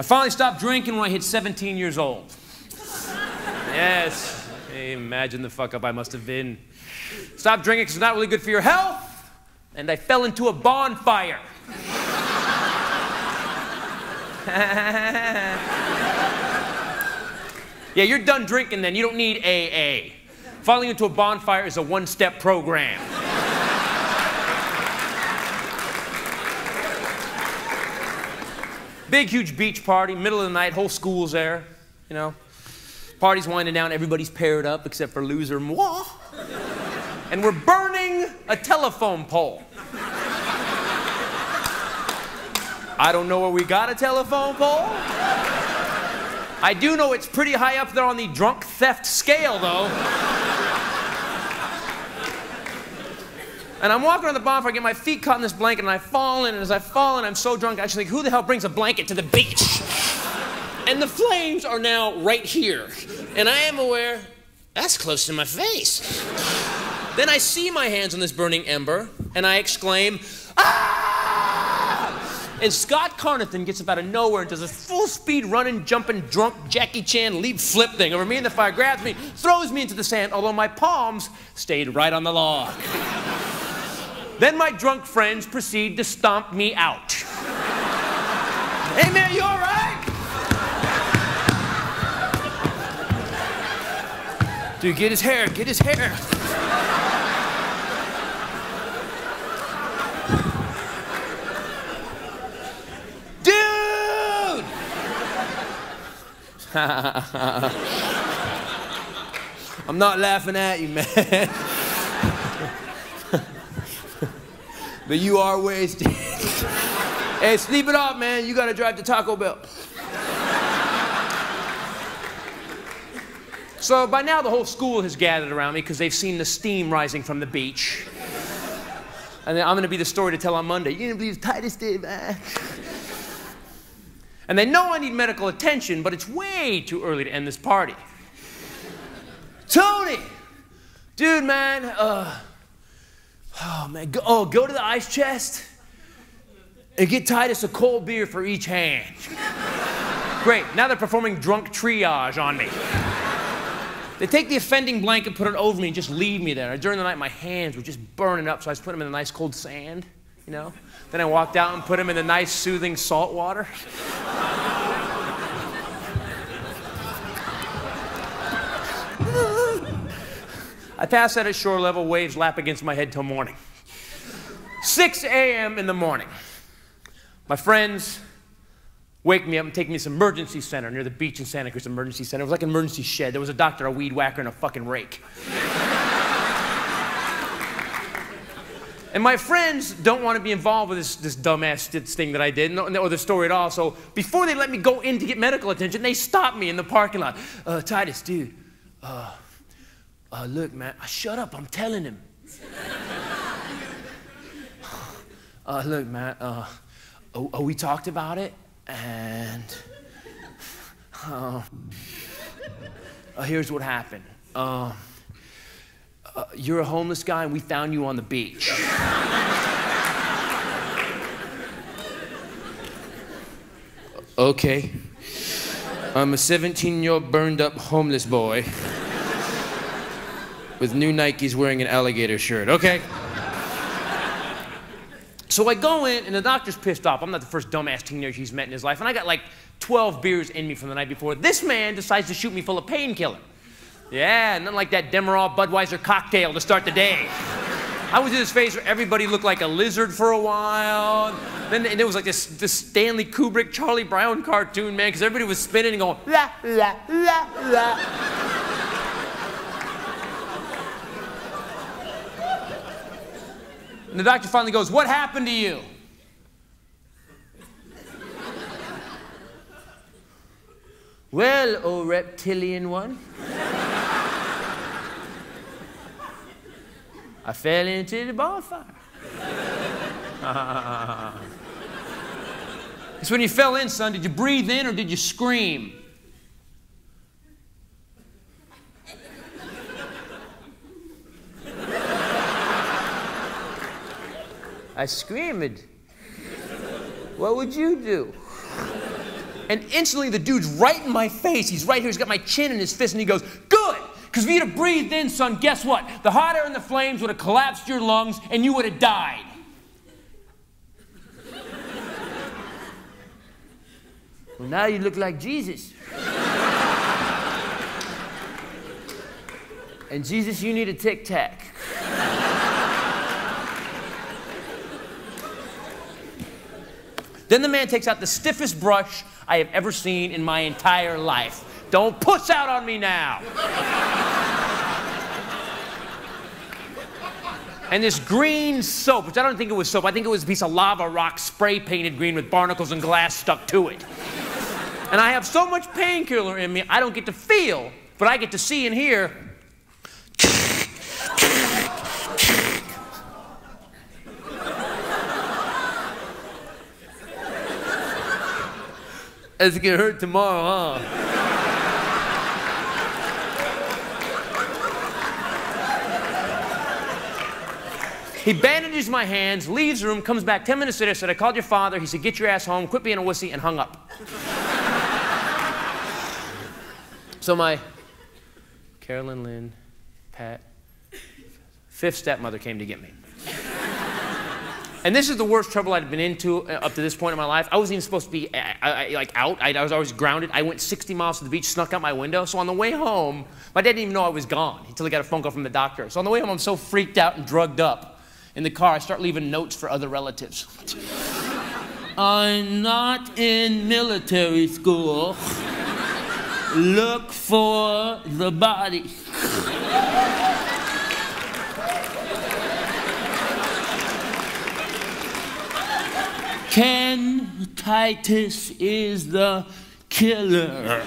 I finally stopped drinking when I hit 17 years old. yes, imagine the fuck up I must have been. Stop drinking because it's not really good for your health. And I fell into a bonfire. yeah, you're done drinking then. You don't need AA. Falling into a bonfire is a one step program. Big, huge beach party, middle of the night, whole school's there, you know. Party's winding down, everybody's paired up except for loser moi. And we're burning a telephone pole. I don't know where we got a telephone pole. I do know it's pretty high up there on the drunk theft scale, though. And I'm walking around the bonfire, I get my feet caught in this blanket, and I fall in. And as I fall in, I'm so drunk, I actually think, who the hell brings a blanket to the beach? And the flames are now right here. And I am aware, that's close to my face. Then I see my hands on this burning ember, and I exclaim, ah! And Scott Carnathan gets up out of nowhere and does a full speed running, jumping, drunk Jackie Chan leap flip thing over me in the fire, grabs me, throws me into the sand, although my palms stayed right on the log. Then my drunk friends proceed to stomp me out. hey man, you all right? Dude, get his hair, get his hair. Dude! I'm not laughing at you, man. But you are wasted. hey, sleep it off, man. You gotta drive to Taco Bell. so by now, the whole school has gathered around me because they've seen the steam rising from the beach. And then I'm gonna be the story to tell on Monday. You didn't believe Titus did, man. And they know I need medical attention, but it's way too early to end this party. Tony! Dude, man, uh, Oh man, go, oh, go to the ice chest and get Titus a cold beer for each hand. Great, now they're performing drunk triage on me. They take the offending blanket, put it over me, and just leave me there. During the night, my hands were just burning up, so I just put them in the nice cold sand, you know? Then I walked out and put them in the nice, soothing salt water. I pass out at shore level, waves lap against my head till morning. 6 a.m. in the morning. My friends wake me up and take me to this emergency center near the beach in Santa Cruz Emergency Center. It was like an emergency shed. There was a doctor, a weed whacker, and a fucking rake. and my friends don't want to be involved with this, this dumbass thing that I did, or the story at all. So before they let me go in to get medical attention, they stop me in the parking lot. Uh, Titus, dude, uh, uh, look, man, uh, shut up, I'm telling him. uh, look, man, uh, oh, oh, we talked about it, and uh, uh, here's what happened. Uh, uh, you're a homeless guy, and we found you on the beach. okay. I'm a 17 year old burned up homeless boy with new Nikes wearing an alligator shirt. Okay. So I go in, and the doctor's pissed off. I'm not the first dumbass teenager he's met in his life, and I got like 12 beers in me from the night before. This man decides to shoot me full of painkiller. Yeah, nothing like that Demerol Budweiser cocktail to start the day. I was in this phase where everybody looked like a lizard for a while. Then and it was like this, this Stanley Kubrick, Charlie Brown cartoon, man, because everybody was spinning and going, la, la, la, la. And the doctor finally goes, What happened to you? well, oh reptilian one. I fell into the bonfire. so when you fell in, son, did you breathe in or did you scream? I screamed. What would you do? And instantly the dude's right in my face. He's right here. He's got my chin in his fist, and he goes, Good! Because if you'd have breathed in, son, guess what? The hot air and the flames would have collapsed your lungs, and you would have died. well, now you look like Jesus. and Jesus, you need a tic tac. Then the man takes out the stiffest brush I have ever seen in my entire life. Don't puss out on me now. and this green soap, which I don't think it was soap, I think it was a piece of lava rock spray painted green with barnacles and glass stuck to it. And I have so much painkiller in me, I don't get to feel, but I get to see and hear. It's gonna hurt tomorrow, huh? He bandages my hands, leaves the room, comes back 10 minutes later, said, I called your father. He said, Get your ass home, quit being a wussy, and hung up. so my Carolyn, Lynn, Pat, fifth stepmother came to get me. And this is the worst trouble I'd been into uh, up to this point in my life. I wasn't even supposed to be uh, uh, like out. I, I, was always grounded. I went 60 miles to the beach, snuck out my window. So on the way home, my dad didn't even know I was gone until he got a phone call from the doctor. So on the way home, I'm so freaked out and drugged up. In the car, I start leaving notes for other relatives. I'm not in military school. Look for the body. Ken Titus is the killer.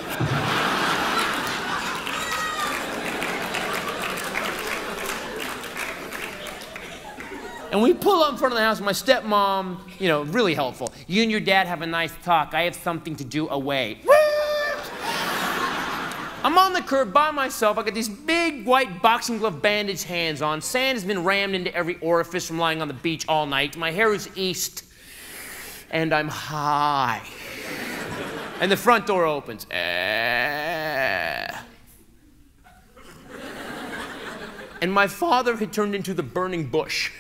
And we pull up in front of the house. My stepmom, you know, really helpful. You and your dad have a nice talk. I have something to do away. I'm on the curb by myself. I got these big white boxing glove bandage hands on. Sand has been rammed into every orifice from lying on the beach all night. My hair is east and I'm high. and the front door opens. Eh. And my father had turned into the burning bush.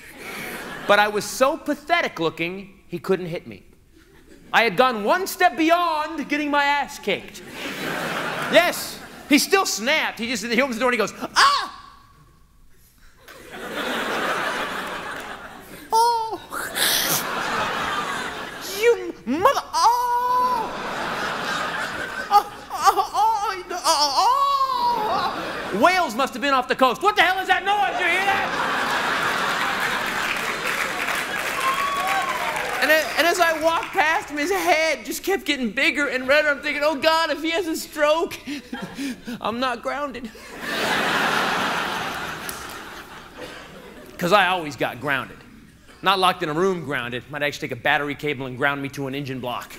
But I was so pathetic looking, he couldn't hit me. I had gone one step beyond getting my ass kicked. yes, he still snapped. He just he opens the door and he goes, ah! Mother, oh! Oh, oh, oh, oh, oh, Whales must have been off the coast. What the hell is that noise? You hear that? And, and as I walked past him, his head just kept getting bigger and redder. I'm thinking, oh God, if he has a stroke, I'm not grounded. Because I always got grounded. Not locked in a room grounded. Might actually take a battery cable and ground me to an engine block.